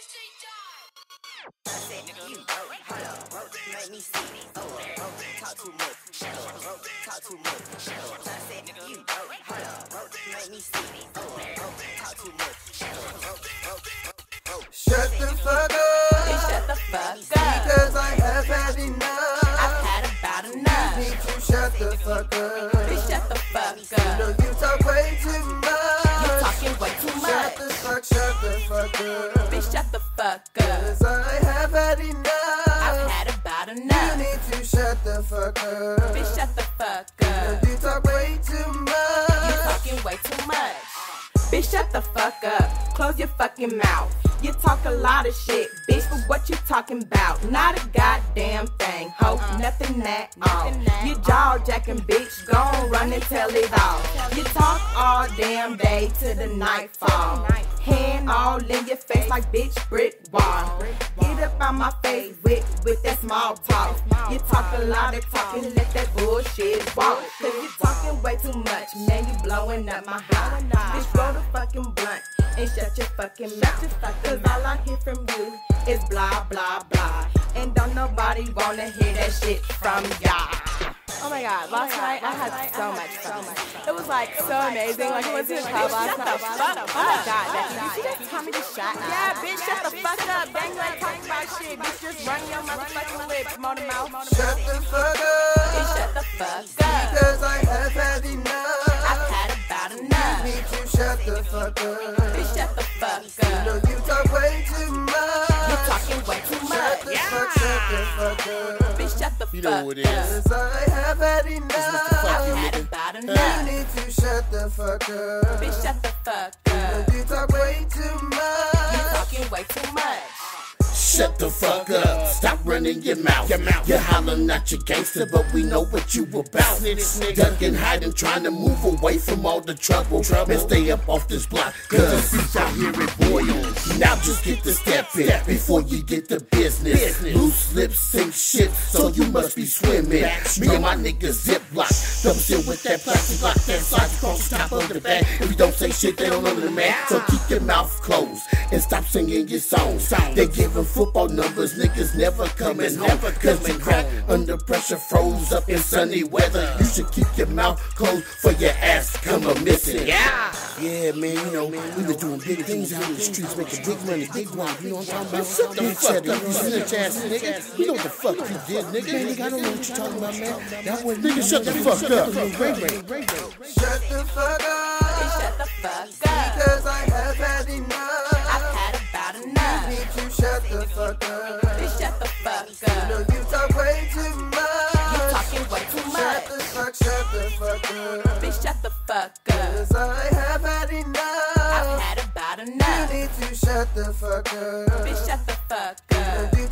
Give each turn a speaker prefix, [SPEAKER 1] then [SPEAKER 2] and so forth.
[SPEAKER 1] I said, nigga, you broke. Hold broke. Make me see. Oh, broke. Talk too much. Oh, broke. Talk too much. I said, you broke. Hold broke. Make me see. Oh, broke. Talk too much.
[SPEAKER 2] Shut the fuck up.
[SPEAKER 3] shut the fuck up.
[SPEAKER 2] Because I have had enough.
[SPEAKER 3] I've had about enough.
[SPEAKER 2] Need to shut the fuck up.
[SPEAKER 3] Bitch, shut the fuck up.
[SPEAKER 2] you know you talk way too much.
[SPEAKER 3] You talking way too
[SPEAKER 2] Shut
[SPEAKER 3] much.
[SPEAKER 2] the fuck, shut the fuck up.
[SPEAKER 3] Bitch, shut the fuck up.
[SPEAKER 2] Cause I have had enough.
[SPEAKER 3] I've had about enough.
[SPEAKER 2] You need to shut the fuck up.
[SPEAKER 3] Bitch, shut the fuck up.
[SPEAKER 2] you talk way too much.
[SPEAKER 3] You talking way too much. Bitch, shut the fuck up. Close your fucking mouth. You talk a lot of shit, bitch, but what you talking about? Not a goddamn thing, ho, uh-uh. nothing at all. You jaw jacking, bitch, gon' run and tell it all. You talk all damn day to the nightfall. Hand all in your face like bitch brick wall. Get up on my face with, with that small talk. You talk a lot of talking, let that bullshit walk. Cause you talking way too much, man, you blowing up my high. Bitch, roll the fucking blunt and shut your fucking mouth. Cause all I hear from you is blah, blah, blah. And don't nobody wanna hear that shit from y'all.
[SPEAKER 4] Oh my god, last oh night I had so much fun. It was like so amazing. Like I went to the club last
[SPEAKER 3] Shut the fuck
[SPEAKER 4] Oh
[SPEAKER 3] up.
[SPEAKER 4] god, Becky, did you just tell me to shut up?
[SPEAKER 3] Yeah, bitch, shut the fuck up. Then you ain't talking about shit. Bitch, just run your motherfucking lips, motor mouth.
[SPEAKER 2] Shut the fuck
[SPEAKER 3] Bitch,
[SPEAKER 2] up.
[SPEAKER 3] shut the fuck up.
[SPEAKER 2] Because I have had enough.
[SPEAKER 3] I've had about enough.
[SPEAKER 2] You Need to shut the fuck up.
[SPEAKER 3] Bitch, shut the fuck up.
[SPEAKER 2] you know you talk way too much.
[SPEAKER 3] You talking way too
[SPEAKER 2] Shut
[SPEAKER 3] much.
[SPEAKER 2] the fuck, shut the fuck up.
[SPEAKER 3] Bitch,
[SPEAKER 5] You know what it is.
[SPEAKER 2] Cause I have had enough.
[SPEAKER 3] I've
[SPEAKER 5] you,
[SPEAKER 3] had
[SPEAKER 5] nigga.
[SPEAKER 3] about
[SPEAKER 2] You need to shut the fuck up.
[SPEAKER 3] Bitch, shut the fuck up.
[SPEAKER 2] You talk way too much.
[SPEAKER 3] You
[SPEAKER 2] much.
[SPEAKER 3] talking way too much.
[SPEAKER 5] Shut the fuck up. Stop running your mouth. Your mouth. You're hollering at your gangster, but we know what you about. Ducking, hiding, trying to move away from all the trouble. And stay up off this block. Cause the out here it boils. Now just get the step in before you get the business. Loose lips sink shit, so you must be swimming. Me and my niggas zip lock. Double seal with that plastic lock that slides across the top of the bag. If you don't say shit, they don't know the man. So keep your mouth closed and stop singing your songs. They giving football numbers, niggas never coming home. Cause you crack under pressure, froze up in sunny weather. You should keep your mouth closed for your ass come a missing. Yeah. Yeah, man, you know, we been doing big things out in the streets, making big money, big money. You know what I'm talking about? Shut the fuck up, you snitch ass nigga. You know what the fuck you did, nigga. Man, nigga, I don't know what you're talking about, man. That was nigga, shut the fuck up. Ray Ray.
[SPEAKER 2] Shut the fuck up.
[SPEAKER 3] shut the fuck up.
[SPEAKER 2] Cause I I have had
[SPEAKER 3] I've
[SPEAKER 2] enough.
[SPEAKER 3] had about
[SPEAKER 2] You need to shut the fuck up.
[SPEAKER 3] Bitch, shut the fuck up.
[SPEAKER 2] You